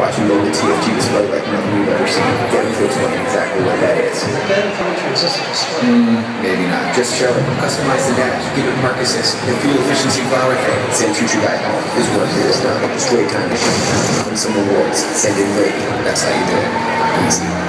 watching the TFT display like nothing you've ever seen. Getting to explain exactly what that is. Mm, maybe not. Just show it. Customize the dash. Give it park assist. The fuel efficiency flower thing. Send Choo Choo Guy home. His work here is done. It's wait time to. Win some awards. Send in late. That's how you do it. Easy.